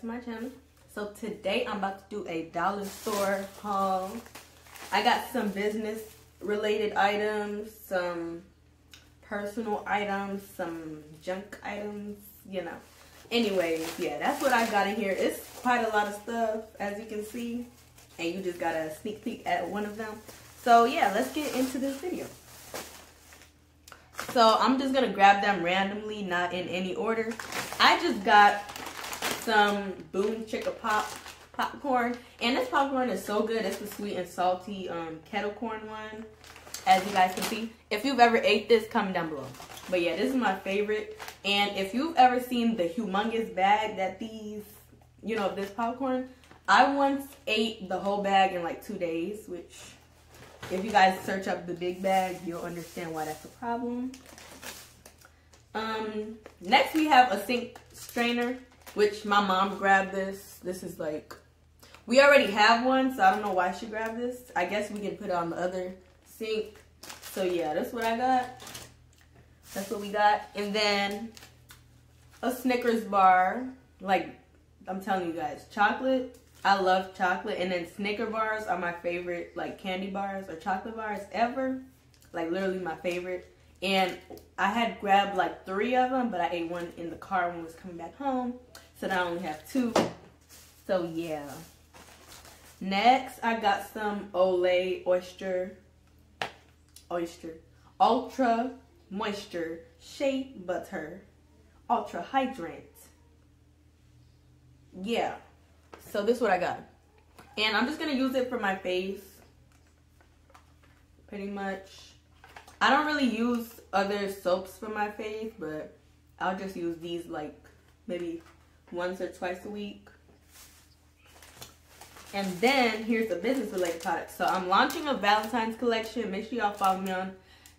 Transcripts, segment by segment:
to my channel. So today I'm about to do a dollar store haul. I got some business related items, some personal items, some junk items, you know. Anyways, yeah, that's what I got in here. It's quite a lot of stuff, as you can see. And you just got a sneak peek at one of them. So yeah, let's get into this video. So I'm just gonna grab them randomly, not in any order. I just got some Boom Chicka Pop popcorn. And this popcorn is so good. It's the sweet and salty um, kettle corn one, as you guys can see. If you've ever ate this, comment down below. But yeah, this is my favorite. And if you've ever seen the humongous bag that these, you know, this popcorn, I once ate the whole bag in like two days, which if you guys search up the big bag, you'll understand why that's a problem. Um, next we have a sink strainer, which my mom grabbed this. This is like, we already have one, so I don't know why she grabbed this. I guess we can put it on the other sink. So yeah, that's what I got. That's what we got. And then a Snickers bar. Like, I'm telling you guys, chocolate I love chocolate, and then Snicker bars are my favorite, like candy bars or chocolate bars ever. Like literally my favorite. And I had grabbed like three of them, but I ate one in the car when I was coming back home. So now I only have two. So yeah. Next, I got some Olay Oyster, Oyster, Ultra Moisture Shea Butter Ultra Hydrant. Yeah. So this is what I got. And I'm just going to use it for my face. Pretty much. I don't really use other soaps for my face, but I'll just use these like maybe once or twice a week. And then here's the business related product. So I'm launching a Valentine's collection. Make sure y'all follow me on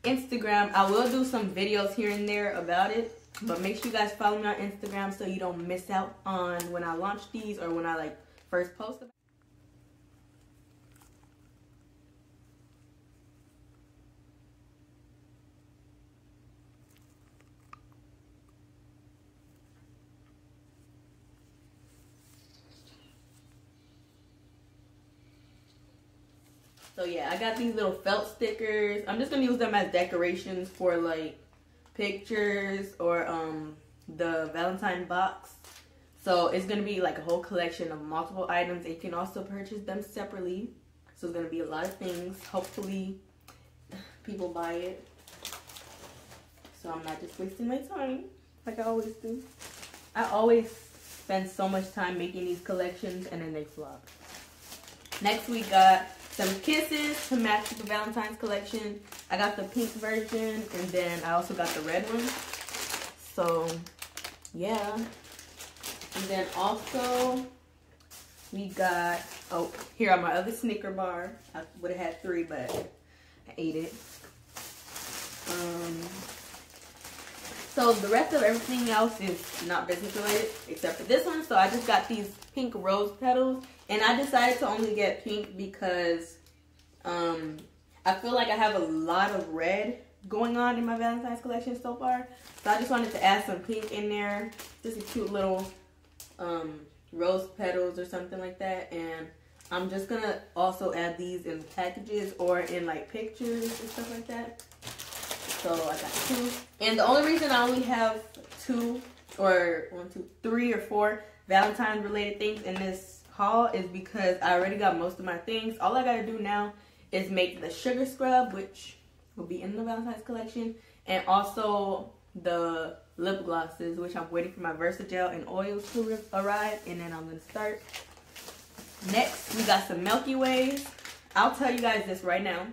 Instagram. I will do some videos here and there about it. But make sure you guys follow me on Instagram so you don't miss out on when I launch these or when I like first post So yeah, I got these little felt stickers. I'm just gonna use them as decorations for like pictures or um, the Valentine box. So it's to be like a whole collection of multiple items. You can also purchase them separately. So it's to be a lot of things. Hopefully people buy it. So I'm not just wasting my time like I always do. I always spend so much time making these collections and then they flop. Next we got some kisses to match the Valentine's collection. I got the pink version and then I also got the red one. So yeah. And then also we got, oh, here are my other Snicker bar. I would have had three, but I ate it. Um, so the rest of everything else is not business related except for this one. So I just got these pink rose petals and I decided to only get pink because um, I feel like I have a lot of red going on in my Valentine's collection so far. So I just wanted to add some pink in there. Just a cute little um, rose petals or something like that. And I'm just going to also add these in packages or in like pictures and stuff like that. So I got two. And the only reason I only have two or one, two, three or four Valentine related things in this haul is because I already got most of my things. All I gotta do now is make the sugar scrub, which will be in the Valentine's collection, and also the lip glosses, which I'm waiting for my Versagel and oils to arrive, and then I'm gonna start. Next, we got some Milky Ways. I'll tell you guys this right now.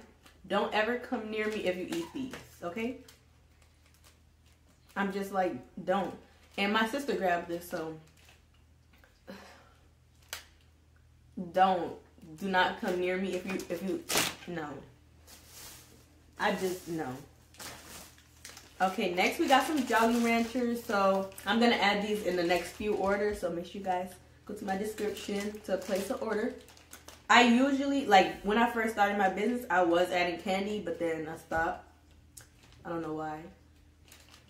Don't ever come near me if you eat these, okay? I'm just like, don't. And my sister grabbed this, so don't do not come near me if you if you no. I just no. Okay next we got some jolly ranchers so i'm gonna add these in the next few orders so make sure you guys go to my description to place an order. I usually like when i first started my business i was adding candy but then i stopped. I don't know why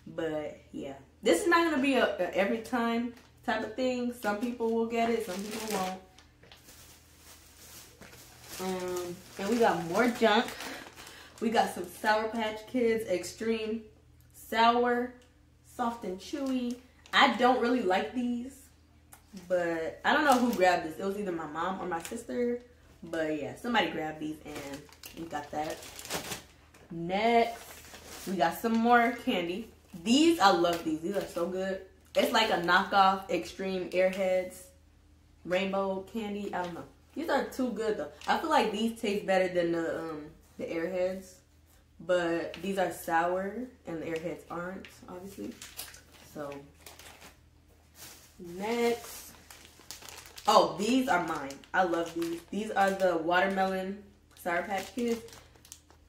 but yeah. This is not gonna be a, a every time type of thing. Some people will get it, some people won't. Um, and we got more junk. We got some Sour Patch Kids Extreme Sour, soft and chewy. I don't really like these, but I don't know who grabbed this. It was either my mom or my sister. But yeah, somebody grabbed these and we got that. Next, we got some more candy. These, I love these. These are so good. It's like a knockoff Extreme Airheads rainbow candy. I don't know. These are too good though. I feel like these taste better than the um the Airheads. But these are sour and the Airheads aren't, obviously. So next. Oh, these are mine. I love these. These are the watermelon Sour Patch Kids.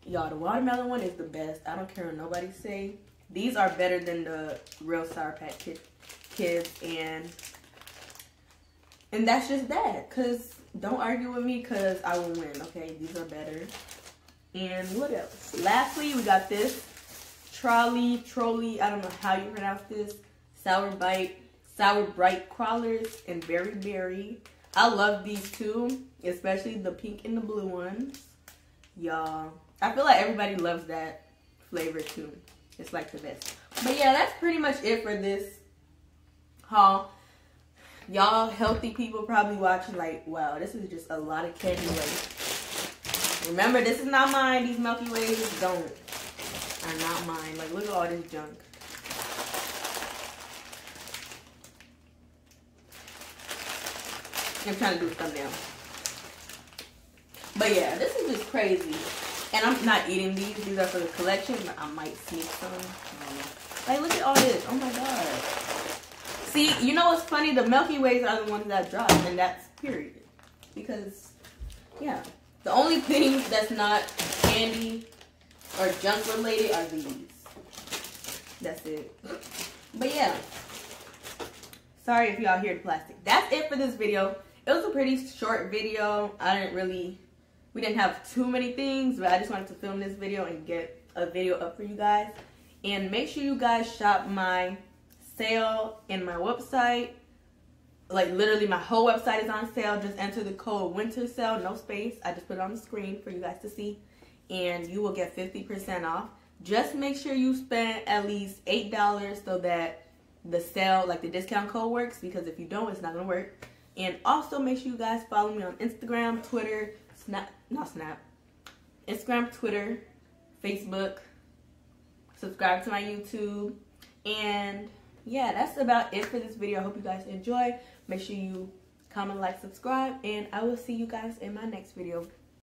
Y'all, the watermelon one is the best. I don't care what nobody say. These are better than the real Sour Patch Kids. And and that's just that. Because don't argue with me because I will win, okay? These are better. And what else? Lastly, we got this Trolli, Trolli, I don't know how you pronounce this. Sour bite, sour Brite crawlers, and berry berry. I love these two, especially the pink and the blue ones. Y'all, I feel like everybody loves that flavor too. It's like the best. But yeah, that's pretty much it for this haul. Y'all healthy people probably watching like, wow, this is just a lot of candy waste. Remember, this is not mine. These Milky Ways don't are not mine. Like, look at all this junk. I'm trying to do a thumbnail. But yeah, this is just crazy. And I'm not eating these. These are for the collection. I might sneak some. Like, look at all this. Oh my god. See, you know what's funny? The Milky Ways are the ones that drop, and that's period. Because, yeah. The only things that's not candy or junk related are these. That's it. But yeah. Sorry if y'all hear the plastic. That's it for this video. It was a pretty short video. I didn't really, we didn't have too many things, but I just wanted to film this video and get a video up for you guys. And make sure you guys shop my sale in my website. Like literally my whole website is on sale. Just enter the code winter sale, no space. I just put it on the screen for you guys to see. And you will get 50% off. Just make sure you spend at least $8 so that the sale, like the discount code works. Because if you don't, it's not going to work. And also make sure you guys follow me on Instagram, Twitter, Snap, not Snap, Instagram, Twitter, Facebook. Subscribe to my YouTube. And yeah, that's about it for this video. I hope you guys enjoy. Make sure you comment, like, subscribe, and I will see you guys in my next video.